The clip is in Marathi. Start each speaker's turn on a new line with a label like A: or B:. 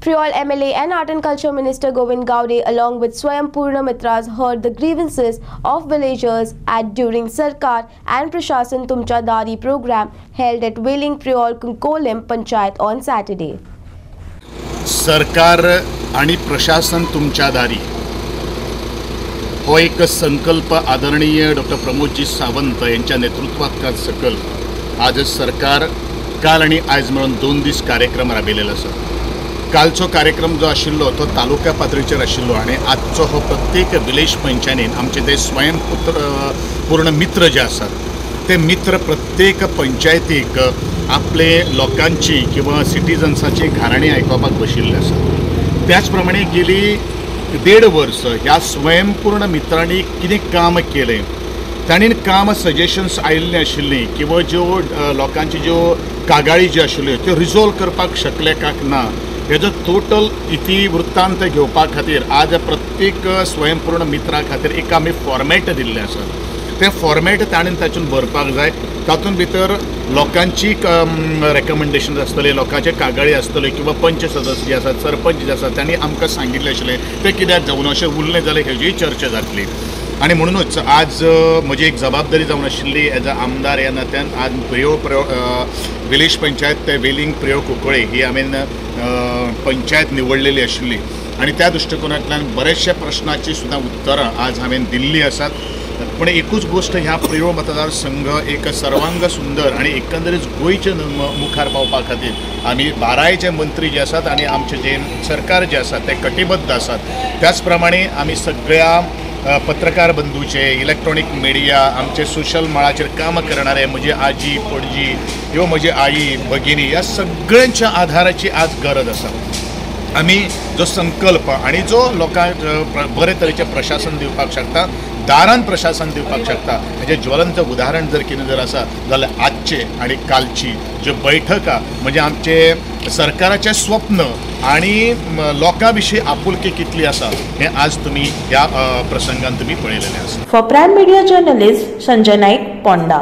A: Priol MLA and Art and Culture Minister Govind Gowde along with Swayampurna Mitras heard the grievances of villagers at during Sarkar and Prashasan Tumcha Dari program held at Wailing Priol Kunkolim Panchayat on Saturday.
B: सरकार आणि प्रशासन तुमच्या दारी हो एक संकल्प आदरणीय डॉक्टर प्रमोदजी सावंत यांच्या नेतृत्वात सकल आज सरकार काल आणि आज मिळून दोन दीस कार्यक्रम राबयलेलो आसा कालचो कार्यक्रम जो आशिल्लो तो तालुक्या पातळीचेर आशिल्लो आणि आजचो हो प्रत्येक विलेज पंचायतीन आमचे ते स्वयंपुत्र पूर्ण मित्र जे आसात ते मित्र प्रत्येक पंचायतीक आपले लोकांची किंवा सिटिजन्साची घाराणी आयकपाक बशिल्ले आसात. त्याच प्रमाणे गेली देड वर्स ह्या स्वयंपूर्ण मित्रांनी कितें काम केलें ताणीन काम सजेशन्स आयिल्ली आशिल्लीं किंवा ज्यो लोकांची ज्यो कागाळी ज्यो आशिल्ल्यो त्यो रिजॉल्व करपाक शकले काक ना हेजो टोटल इतिवृत्तांत घेवपा खातीर आज प्रत्येक स्वयंपूर्ण मित्रा खातीर एक आमी फॉर्मेट दिल्लें आसा तें फॉर्मेट ताणें तातूंत भरपाक जाय. तातूंत भितर लोकांची रेकमेंडेशन आसतली लोकांचे कागाळी आसतले किंवा पंच सदस्य जे आसात सरपंच जे आसात तांणी आमकां सांगिल्लें आशिल्लें तें कित्याक जावन अशें उरलें जाल्यार हेजीय चर्चा जातली आणि म्हणूनच आज म्हजी एक जबाबदारी जावन आशिल्ली एज अ आमदार ह्या नात्यान आज प्रियो प्रयोग विलेज पंचायत ते वेलिंग प्रयोग कुंकळे ही हांवें पंचायत निवडलेली आशिल्ली आणि त्या दृश्टिकोनांतल्यान बरेचशे प्रश्नाची सुद्दां उत्तरां आज हांवें दिल्ली आसात पण एकूच गोष्ट ह्या प्रियो मतदारसंघ एक सर्वांग सुंदर आणि एकंदरीत गोंयचे मुखार पावपा खातीर आमी बाराय जे मंत्री जे आसात आणि आमचे जे सरकार जे आसात ते कटिबद्ध आसात त्याच प्रमाणे आमी सगळ्या पत्रकार बंधूचे इलेक्ट्रॉनिक मिडिया आमचे सोशल मळाचेर काम करणारे म्हजे आजी पणजी ह्यो म्हजी आई भगिनी ह्या सगळ्यांच्या आधाराची आज गरज आसा आमी जो संकल्प आणि जो लोकांक बरे तरेचें प्रशासन दिवपाक शकता दारान प्रशासन दिवपाक शकता म्हणजे ज्वलंत उदाहरण जर कितें जर आसा जाल्यार आजचे आणि कालची ज्यो बैठका म्हणजे आमचे सरकाराचें स्वप्न आणि लोकांविषयी लोकां विशीं आपुलकी कितली आसा हें आज तुमी ह्या अ, प्रसंगान तुमी पळयलेलें आसा
C: For Prime media journalist Sanjay Naik, Ponda.